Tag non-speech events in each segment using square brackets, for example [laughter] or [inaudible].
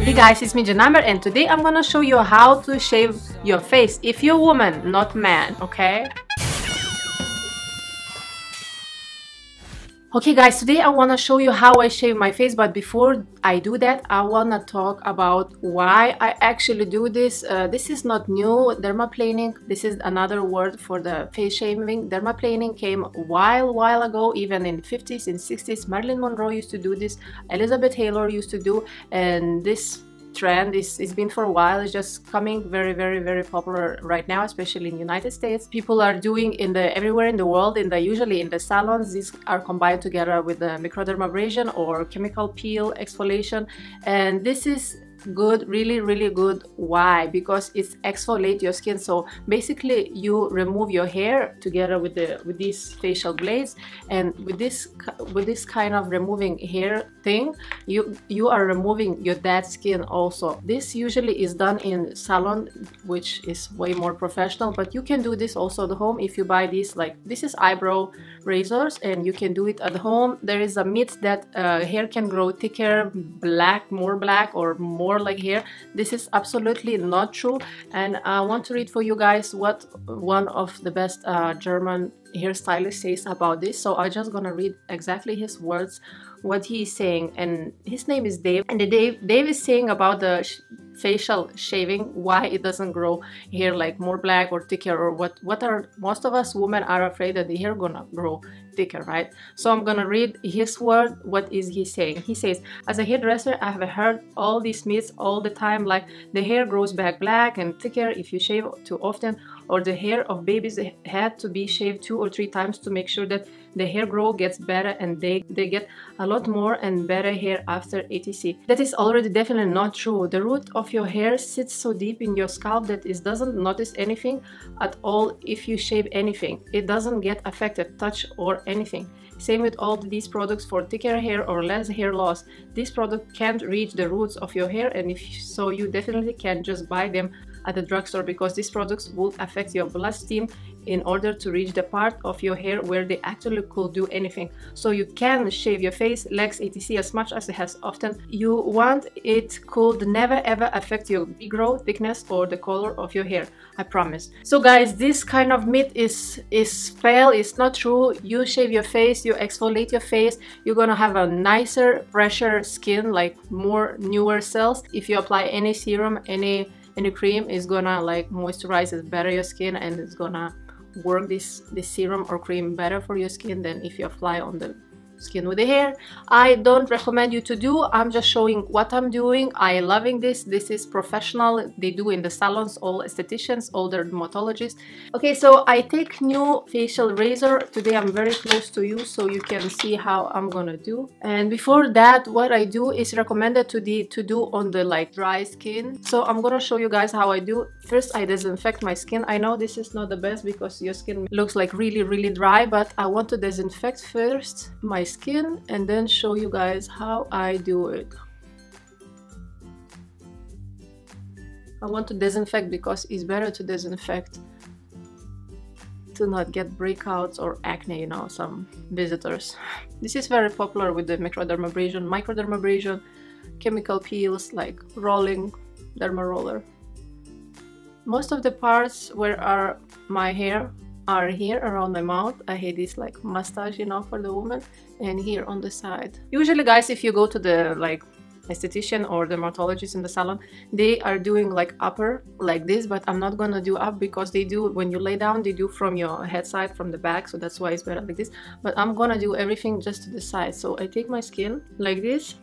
Hey guys, it's me Gin Amber and today I'm gonna show you how to shave your face if you're a woman, not man, okay? Okay guys, today I wanna show you how I shave my face but before I do that I wanna talk about why I actually do this. Uh, this is not new, dermaplaning, this is another word for the face shaving. Dermaplaning came a while while ago, even in the 50s and 60s. Marilyn Monroe used to do this, Elizabeth Taylor used to do and this trend is it's been for a while it's just coming very very very popular right now especially in the united states. People are doing in the everywhere in the world in the usually in the salons these are combined together with the microdermabrasion or chemical peel exfoliation. And this is good really really good. Why? Because it's exfoliate your skin. So basically you remove your hair together with the with these facial blades. And with this with this kind of removing hair thing you you are removing your dead skin also. This usually is done in salon which is way more professional but you can do this also at home if you buy these like this is eyebrow razors and you can do it at home. There is a myth that uh, hair can grow thicker black more black or more like here. This is absolutely not true. And i want to read for you guys what one of the best uh, german hairstylist says about this. So i'm just gonna read exactly his words what he's saying. And his name is dave. And the dave dave is saying about the sh facial shaving why it doesn't grow hair like more black or thicker or what what are most of us women are afraid that the hair gonna grow thicker right so i'm gonna read his word what is he saying he says as a hairdresser i have heard all these myths all the time like the hair grows back black and thicker if you shave too often or the hair of babies had to be shaved two or three times to make sure that the hair growth gets better and they, they get a lot more and better hair after ATC. That is already definitely not true. The root of your hair sits so deep in your scalp that it doesn't notice anything at all if you shave anything. It doesn't get affected, touch or anything. Same with all these products for thicker hair or less hair loss. This product can't reach the roots of your hair and if so you definitely can just buy them at the drugstore because these products will affect your bloodstream in order to reach the part of your hair where they actually could do anything. So you can shave your face, legs, etc. as much as it has often you want. It could never ever affect your growth, thickness or the color of your hair. I promise. So guys, this kind of myth is is fail. It's not true. You shave your face, you exfoliate your face, you're gonna have a nicer, fresher skin, like more newer cells. If you apply any serum, any any cream is gonna like moisturize it better your skin and it's gonna work this this serum or cream better for your skin than if you apply on the skin with the hair. I don't recommend you to do. I'm just showing what i'm doing. I loving this. This is professional. They do in the salons. All estheticians all dermatologists. Okay so i take new facial razor. Today i'm very close to you so you can see how i'm gonna do. And before that what i do is recommended to the to do on the like dry skin. So i'm gonna show you guys how i do. First i disinfect my skin. I know this is not the best because your skin looks like really really dry but i want to disinfect first my skin and then show you guys how I do it. I want to disinfect because it's better to disinfect to not get breakouts or acne, you know, some visitors. This is very popular with the microdermabrasion, microdermabrasion, chemical peels like rolling derma roller. Most of the parts where are my hair are here around my mouth. I hate this like mustache, you know, for the woman, and here on the side. Usually, guys, if you go to the like esthetician or dermatologist in the salon, they are doing like upper like this, but I'm not gonna do up because they do when you lay down, they do from your head side, from the back, so that's why it's better like this. But I'm gonna do everything just to the side. So I take my skin like this.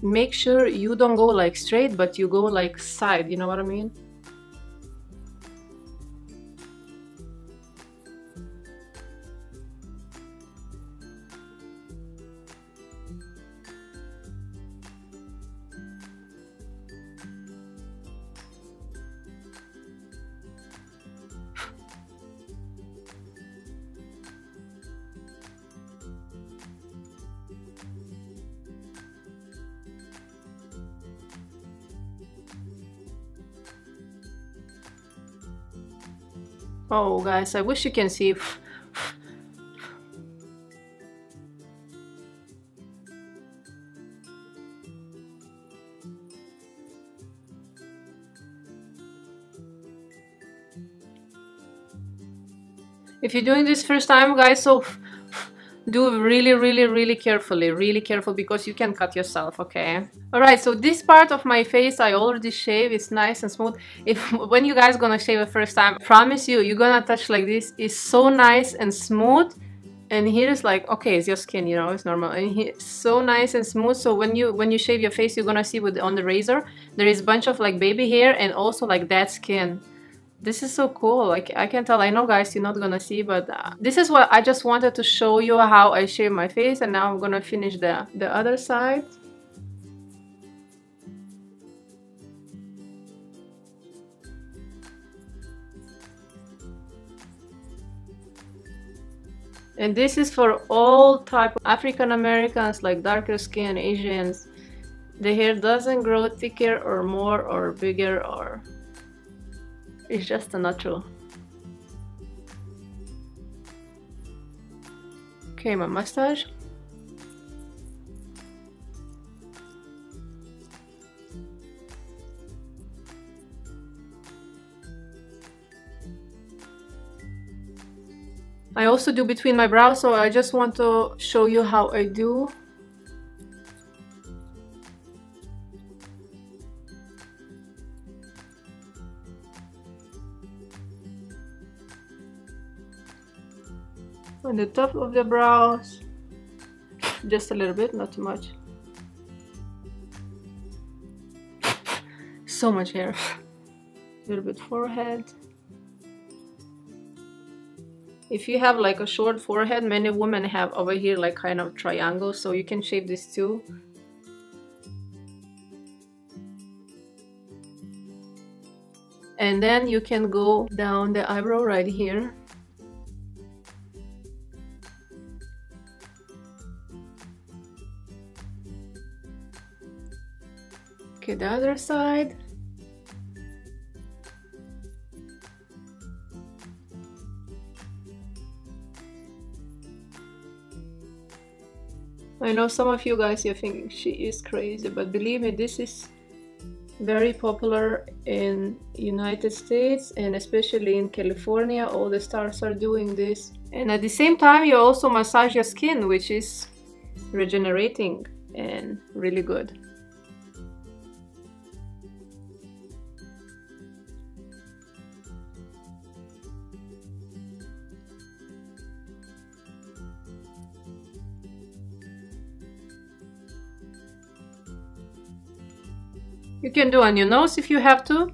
Make sure you don't go like straight, but you go like side, you know what I mean? Oh guys, I wish you can see. If you're doing this first time guys so do really really really carefully. Really careful because you can cut yourself okay? All right so this part of my face i already shave it's nice and smooth. If [laughs] when you guys gonna shave the first time I promise you you're gonna touch like this. It's so nice and smooth. And here is like okay it's your skin you know it's normal. And here so nice and smooth. So when you when you shave your face you're gonna see with on the razor there is a bunch of like baby hair and also like that skin. This is so cool. Like I can tell I know guys you're not gonna see but uh, this is what I just wanted to show you how I shave my face. And now I'm gonna finish the the other side and this is for all type of African Americans like darker skin Asians the hair doesn't grow thicker or more or bigger or it's just a natural. Okay, my mustache. I also do between my brows, so I just want to show you how I do. On the top of the brows just a little bit not too much. So much hair. [laughs] A little bit forehead if you have like a short forehead many women have over here like kind of triangle so you can shape this too and then you can go down the eyebrow right here Okay, the other side. I know some of you guys are thinking she is crazy, but believe me, this is very popular in United States and especially in California. All the stars are doing this. And at the same time, you also massage your skin, which is regenerating and really good. You can do on your nose if you have to.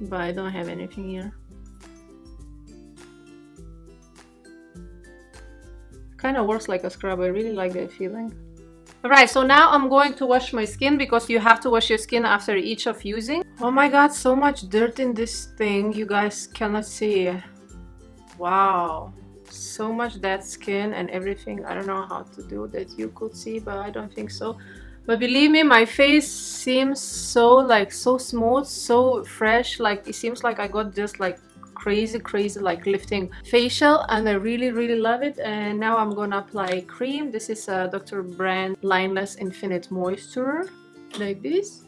But I don't have anything here. Kind of works like a scrub. I really like that feeling. Alright, so now I'm going to wash my skin because you have to wash your skin after each of using. Oh my god, so much dirt in this thing. You guys cannot see. Wow. So much dead skin and everything. I don't know how to do that you could see, but I don't think so. But believe me, my face seems so like so smooth, so fresh. Like it seems like I got just like crazy crazy like lifting facial and I really really love it and now I'm gonna apply cream this is a Dr. Brandt Lineless Infinite Moisture like this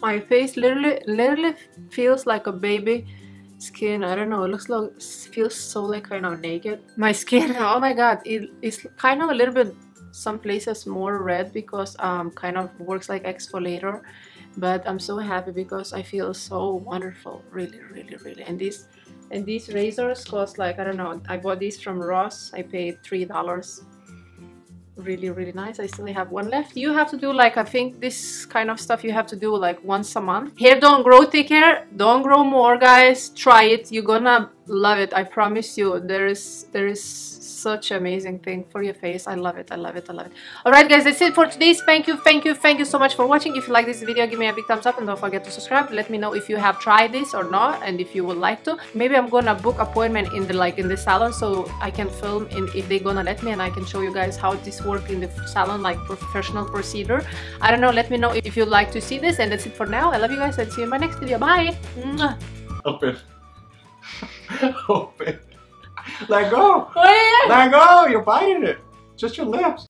my face literally literally feels like a baby skin i don't know it looks like feels so like kind of naked. [laughs] My skin? Oh my god it is kind of a little bit some places more red because um kind of works like exfoliator but i'm so happy because i feel so wonderful really really really. And these and these razors cost like i don't know i bought these from ross i paid three dollars really really nice. I still have one left. You have to do like i think this kind of stuff you have to do like once a month. Hair don't grow thicker don't grow more guys. Try it. You're gonna love it i promise you. There is there is such amazing thing for your face. I love it i love it i love it. All right guys that's it for today's. Thank you thank you thank you so much for watching. If you like this video give me a big thumbs up and don't forget to subscribe. Let me know if you have tried this or not and if you would like to. Maybe i'm gonna book appointment in the like in the salon so i can film in if they're gonna let me and i can show you guys how this work in the salon like professional procedure. I don't know let me know if you'd like to see this and that's it for now. I love you guys and see you in my next video. Bye! Open. [laughs] Open. Let go. Oh. Let go. You're biting it. Just your lips.